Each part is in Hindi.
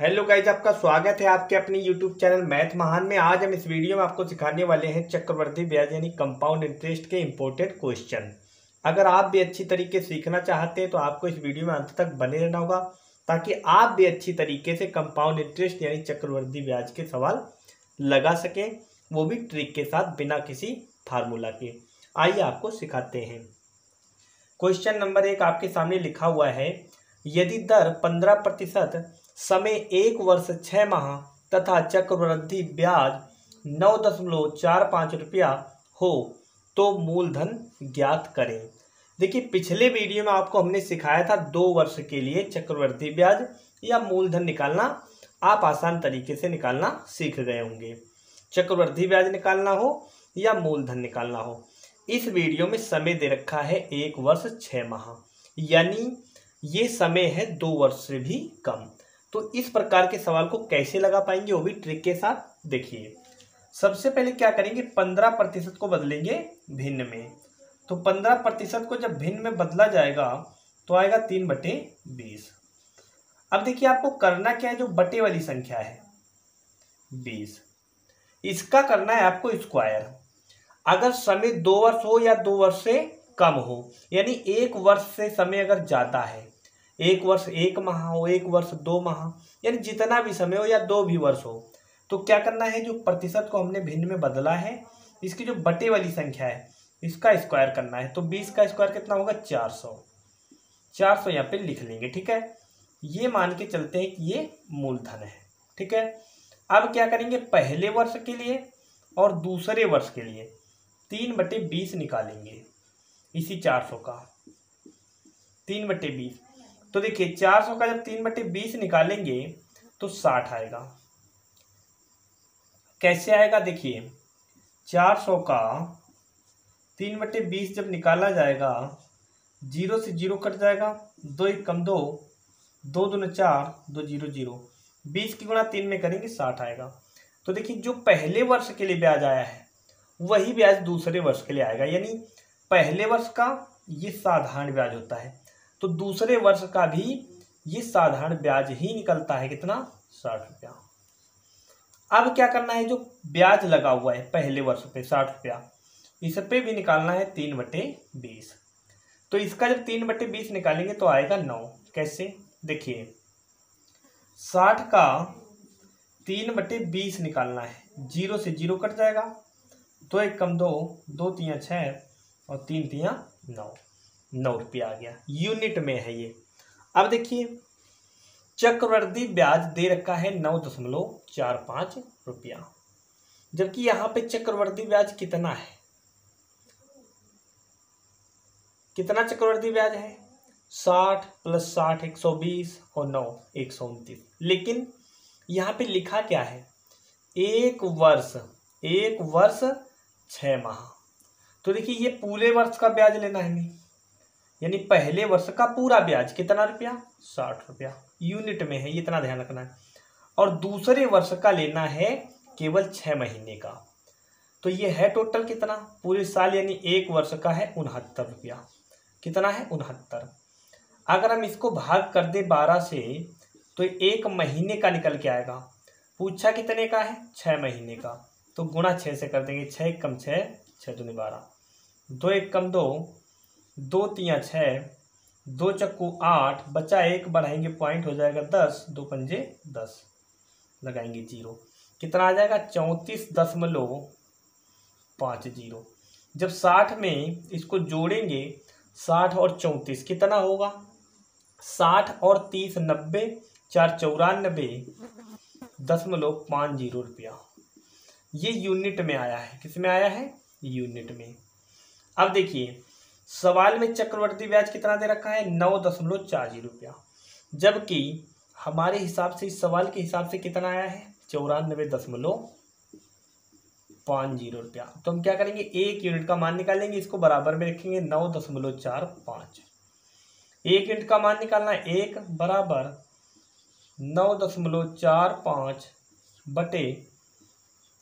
हेलो गाइज़ आपका स्वागत है आपके अपने यूट्यूब चैनल मैथ महान में। आज हम इस वीडियो में आपको सिखाने वाले हैं चक्रवर्ती ब्याज यानी कंपाउंड इंटरेस्ट के इम्पोर्टेंट क्वेश्चन अगर आप भी अच्छी तरीके सीखना चाहते हैं तो आपको इस वीडियो में अंत तक बने रहना होगा, ताकि आप भी अच्छी तरीके से कंपाउंड इंटरेस्ट यानी चक्रवर्ती ब्याज के सवाल लगा सकें, वो भी ट्रिक के साथ बिना किसी फार्मूला के। आइए आपको सिखाते हैं। क्वेश्चन नंबर एक आपके सामने लिखा हुआ है, यदि दर पंद्रह प्रतिशत समय एक वर्ष छः माह तथा चक्रवृद्धि ब्याज नौ दशमलव चार पाँच रुपया हो तो मूलधन ज्ञात करें। देखिए, पिछले वीडियो में आपको हमने सिखाया था दो वर्ष के लिए चक्रवृद्धि ब्याज या मूलधन निकालना। आप आसान तरीके से निकालना सीख गए होंगे। चक्रवृद्धि ब्याज निकालना हो या मूलधन निकालना हो। इस वीडियो में समय दे रखा है एक वर्ष छः माह। यानी ये समय है दो वर्ष से भी कम। तो इस प्रकार के सवाल को कैसे लगा पाएँगे वो भी ट्रिक के साथ देखिए। सबसे पहले क्या करेंगे, पंद्रह प्रतिशत को बदलेंगे भिन्न में। तो पंद्रह प्रतिशत को जब भिन्न में बदला जाएगा तो आएगा तीन बटे बीस। अब देखिए आपको करना क्या है, जो बटे वाली संख्या है, बीस। इसका करना है आपको स्क्वायर। अगर समय दो वर्ष हो या दो वर्ष से कम हो, यानी एक वर्ष से समय अगर ज़्यादा है एक वर्ष एक माह हो, एक वर्ष दो माह, यानी जितना भी समय हो या दो भी वर्ष हो तो क्या करना है, जो प्रतिशत को हमने भिन्न में बदला है, इसकी जो बटे वाली संख्या है, इसका स्क्वायर करना है तो बीस का स्क्वायर कितना होगा, चार सौ। चार सौ यहाँ पे लिख लेंगे, ठीक है? ये मान के चलते हैं कि ये मूलधन है, ठीक है? अब क्या करेंगे, पहले वर्ष के लिए और दूसरे वर्ष के लिए, तीन बटे बीस निकालेंगे, इसी चार सौ का। तीन बटे बीस तो देखिए, चार सौ का जब तीन बटे बीस निकालेंगे तो साठ आएगा। कैसे आएगा देखिए, चार सौ का तीन बटे बीस जब निकाला जाएगा, ज़ीरो से ज़ीरो कट जाएगा, दो एक कम दो दो दो न चार, दो ज़ीरो ज़ीरो, बीस की गुणा तीन में करेंगे, साठ आएगा। तो देखिए, जो पहले वर्ष के लिए ब्याज आया है, वही ब्याज दूसरे वर्ष के लिए आएगा। यानी पहले वर्ष का ये साधारण ब्याज होता है। तो दूसरे वर्ष का भी ये साधारण ब्याज ही निकलता है। कितना? साठ रुपया। अब क्या करना है? जो ब्याज लगा हुआ है पहले वर्ष पे साठ रुपया, इस पे भी निकालना है तीन बटे बीस। तो इसका जब तीन बटे बीस निकालेंगे तो आएगा नौ। कैसे? देखिए, साठ का तीन बटे बीस निकालना है। ज़ीरो से ज़ीरो कट जाएगा। दो एक कम दो दो तिया छः और तीन तिया नौ। नौ रुपया आ गया। यूनिट में है ये। अब देखिए चक्रवर्ती ब्याज दे रखा है नौ दशमलव चार पाँच रुपया। जबकि यहाँ पे चक्रवर्ती ब्याज कितना है? कितना चक्रवर्ती ब्याज है? साठ प्लस साठ एक सौ बीस और नौ एक सौ उनतीस। लेकिन यहाँ पे लिखा क्या है? एक वर्ष एक वर्ष छ माह। तो देखिए, ये पूरे वर्ष का ब्याज लेना है हमें यानी पहले वर्ष का पूरा ब्याज कितना रुपया? साठ रुपया। यूनिट में है इतना ध्यान रखना है। और दूसरे वर्ष का लेना है केवल छः महीने का। तो ये है टोटल कितना? पूरे साल यानी एक वर्ष का है उनहत्तर रुपया। कितना है? उनहत्तर। अगर हम इसको भाग कर दे बारह से तो एक महीने का निकल के आएगा। पूछा कितने का है? छः महीने का। तो गुणा छः से कर देंगे छः एक कम छः छः दूनी बारह। दो एक कम दो दो तिया छः, दो चक्कू आठ, बचा एक, बढ़ाएँगे पॉइंट हो जाएगा दस, दो पंजे दस, लगाएँगे ज़ीरो। कितना आ जाएगा? चौंतीस दशमलव पाँच ज़ीरो। जब साठ में इसको जोड़ेंगे, साठ और चौंतीस कितना होगा? साठ और तीस नब्बे, चार चौरानबे, दशमलव पाँच ज़ीरो रुपया। ये यूनिट में आया है। किसमें आया है? यूनिट में। अब देखिए सवाल में चक्रवर्ती ब्याज कितना दे रखा है? नौ दशमलव चार ज़ीरो रुपया। जबकि हमारे हिसाब से, इस सवाल के हिसाब से कितना आया है? चौरानबे दशमलव पाँच ज़ीरो रुपया। तो हम क्या करेंगे? एक यूनिट का मान निकालेंगे, इसको बराबर में रखेंगे नौ दशमलव चार पाँच। एक यूनिट का मान निकालना एक बराबर नौ दशमलव चार पाँच बटे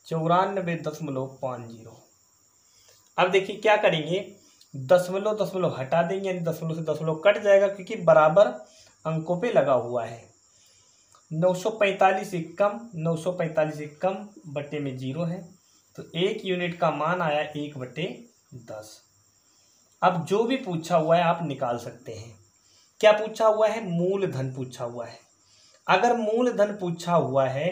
चौरानबे दशमलव पाँच ज़ीरो। अब देखिए क्या करेंगे? दशमलव दशमलव हटा देंगे, यानी दशमलव से दशमलव कट जाएगा, क्योंकि बराबर अंकों पे लगा हुआ है। नौ सौ पैंतालीस एक कम नौ सौ पैंतालीस एक कम बटे में ज़ीरो है तो एक यूनिट का मान आया एक बटे दस। अब जो भी पूछा हुआ है, आप निकाल सकते हैं। क्या पूछा हुआ है? मूलधन पूछा हुआ है। अगर मूलधन पूछा हुआ है,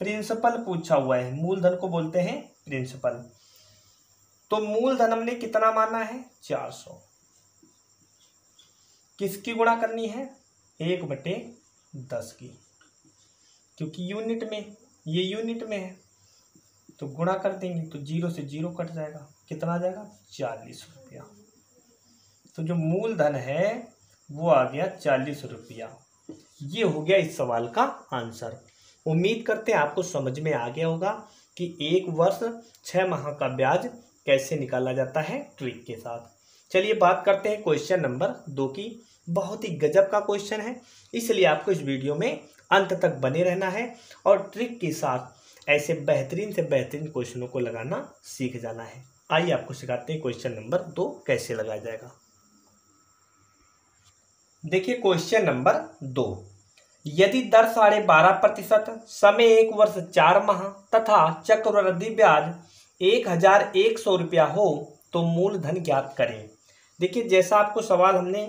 प्रिंसिपल पूछा हुआ है, मूलधन को बोलते हैं प्रिंसिपल। तो मूलधन हमने कितना माना है? चार सौ। किसकी गुणा करनी है? एक बटे दस की। क्योंकि यूनिट में, ये यूनिट में है। तो गुणा कर देंगे तो ज़ीरो से ज़ीरो कट जाएगा। कितना आ जाएगा? चालीस रुपया। तो जो मूलधन है, वो आ गया चालीस रुपया। ये हो गया इस सवाल का आंसर। उम्मीद करते हैं आपको समझ में आ गया होगा कि एक वर्ष छः माह का ब्याज कैसे निकाला जाता है ट्रिक के साथ। चलिए बात करते हैं क्वेश्चन नंबर दो की। बहुत ही गजब का क्वेश्चन है, इसलिए आपको इस वीडियो में अंत तक बने रहना है और ट्रिक के साथ ऐसे बेहतरीन से बेहतरीन क्वेश्चनों को लगाना सीख जाना है। आइए आपको सिखाते हैं क्वेश्चन नंबर दो, कैसे लगाया जाएगा। देखिए क्वेश्चन नंबर दो। यदि दर साढ़े बारह प्रतिशत, समय एक वर्ष चार माह तथा चक्रवृद्धि ब्याज एक हज़ार एक सौ रुपया हो तो मूलधन ज्ञात करें। देखिए, जैसा आपको सवाल हमने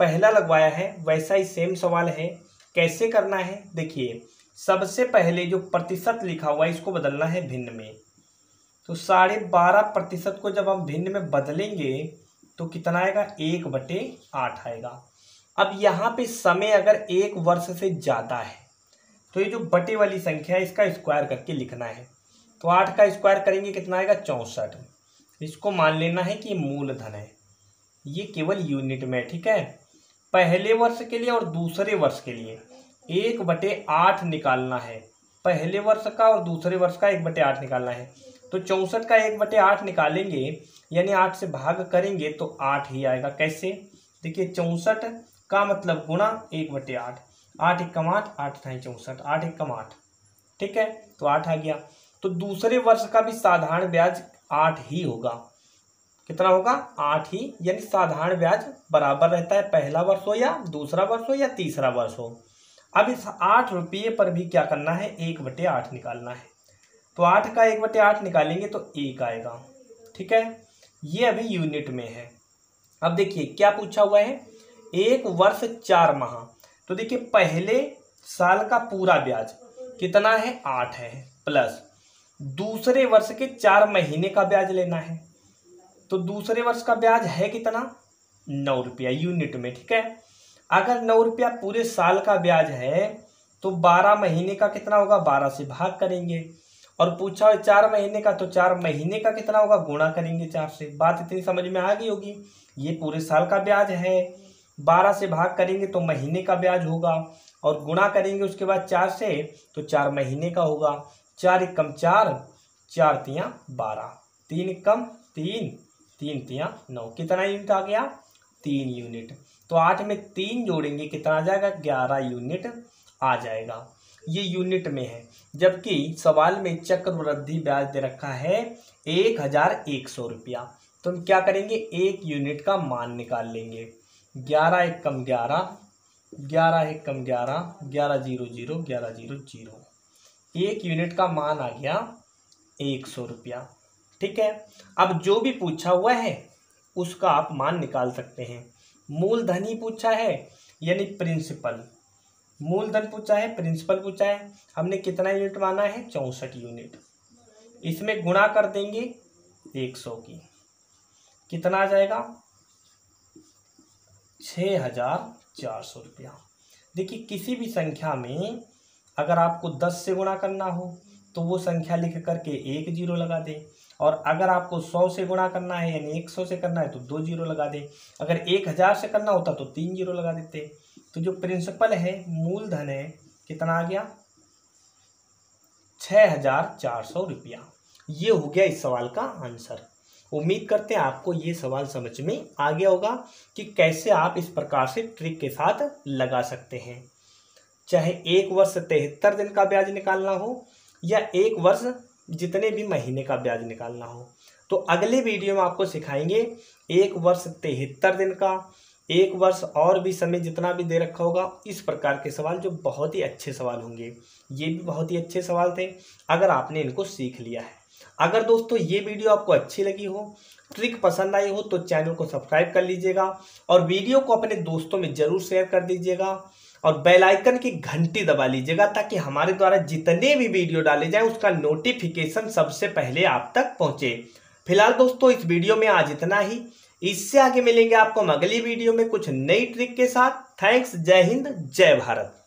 पहला लगवाया है, वैसा ही सेम सवाल है। कैसे करना है? देखिए, सबसे पहले जो प्रतिशत लिखा हुआ है, इसको बदलना है भिन्न में। तो साढ़े बारह प्रतिशत को जब हम भिन्न में बदलेंगे तो कितना आएगा? एक बटे आठ आएगा। अब यहाँ पे समय अगर एक वर्ष से ज़्यादा है तो ये जो बटे वाली संख्या है, इसका स्क्वायर करके लिखना है। तो आठ का स्क्वायर करेंगे, कितना आएगा? चौंसठ। इसको मान लेना है कि मूलधन है। ये केवल यूनिट में ठीक है? पहले वर्ष के लिए और दूसरे वर्ष के लिए। एक बटे आठ निकालना है। पहले वर्ष का और दूसरे वर्ष का एक बटे आठ निकालना है। तो चौंसठ का एक बटे आठ निकालेंगे, यानी आठ से भाग करेंगे तो आठ ही आएगा। कैसे? देखिए, चौंसठ का मतलब गुणा एक बटे आठ। आठ एक कम आठ आठ था चौंसठ। आठ एक कम आठ, ठीक है? तो आठ आ गया। तो दूसरे वर्ष का भी साधारण ब्याज आठ ही होगा। कितना होगा? आठ ही, यानी साधारण ब्याज बराबर रहता है पहला वर्ष हो या दूसरा वर्ष हो या तीसरा वर्ष हो। अब इस आठ रुपये पर भी क्या करना है? एक बटे आठ निकालना है। तो आठ का एक बटे आठ निकालेंगे तो एक आएगा। ठीक है? ये अभी यूनिट में है। अब देखिए, क्या पूछा हुआ है? एक वर्ष चार माह। तो देखिए, पहले साल का पूरा ब्याज कितना है? आठ है प्लस दूसरे वर्ष के चार महीने का ब्याज लेना है। तो दूसरे वर्ष का ब्याज है कितना? नौ रुपया यूनिट में, ठीक है? अगर नौ रुपया पूरे साल का ब्याज है तो बारह महीने का कितना होगा? बारह से भाग करेंगे। और पूछा है चार महीने का तो चार महीने का कितना होगा? गुणा करेंगे चार से। बात इतनी समझ में आ गई होगी। ये पूरे साल का ब्याज है। बारह से भाग करेंगे तो महीने का ब्याज होगा। और गुणा करेंगे उसके बाद चार से तो चार महीने का होगा। चार एक कम चार चार तिया बारह। तीन कम तीन तीन तिया नौ। कितना यूनिट आ गया? तीन यूनिट। तो आठ में तीन जोड़ेंगे, कितना आ जाएगा? ग्यारह यूनिट आ जाएगा। ये यूनिट में है, जबकि सवाल में चक्रवृद्धि ब्याज दे रखा है एक हज़ार एक सौ रुपया। तो हम क्या करेंगे? एक यूनिट का मान निकाल लेंगे। ग्यारह एक कम ग्यारह ग्यारह एक कम ग्यारह ग्यारह ज़ीरो ज़ीरो, ग्यारह ज़ीरो ज़ीरो। एक यूनिट का मान आ गया एक सौ रुपया। ठीक है? अब जो भी पूछा हुआ है, उसका आप मान निकाल सकते हैं। मूलधन ही पूछा है, यानी प्रिंसिपल मूलधन पूछा है प्रिंसिपल पूछा है। हमने कितना यूनिट माना है? चौंसठ यूनिट इसमें गुणा कर देंगे एक सौ की। कितना आ जाएगा? छ हज़ार चार सौ रुपया। देखिए, किसी भी संख्या में अगर आपको दस से गुणा करना हो तो वो संख्या लिख करके एक ज़ीरो लगा दें। और अगर आपको सौ से गुणा करना है यानी एक सौ से करना है तो दो ज़ीरो लगा दें। अगर एक हज़ार से करना होता तो तीन ज़ीरो लगा देते। तो जो प्रिंसिपल है, मूलधन है, कितना आ गया? छः हज़ार चार सौ रुपया। ये हो गया इस सवाल का आंसर। उम्मीद करते हैं आपको ये सवाल समझ में आ गया होगा कि कैसे आप इस प्रकार से ट्रिक के साथ लगा सकते हैं। चाहे एक वर्ष तिहत्तर दिन का ब्याज निकालना हो या एक वर्ष जितने भी महीने का ब्याज निकालना हो। तो अगले वीडियो में आपको सिखाएँगे एक वर्ष तिहत्तर दिन का, एक वर्ष और भी समय जितना भी दे रखा होगा, इस प्रकार के सवाल जो बहुत ही अच्छे सवाल होंगे। ये भी बहुत ही अच्छे सवाल थे, अगर आपने इनको सीख लिया है। अगर दोस्तों ये वीडियो आपको अच्छी लगी हो, ट्रिक पसंद आई हो तो चैनल को सब्सक्राइब कर लीजिएगा और वीडियो को अपने दोस्तों में ज़रूर शेयर कर दीजिएगा। और बेल आइकन की घंटी दबा लीजिएगा ताकि हमारे द्वारा जितने भी वीडियो डाले जाए, उसका नोटिफिकेशन सबसे पहले आप तक पहुँचे। फ़िलहाल दोस्तों, इस वीडियो में आज इतना ही। इससे आगे मिलेंगे आपको हम अगली वीडियो में कुछ नई ट्रिक के साथ। थैंक्स जय हिंद, जय भारत।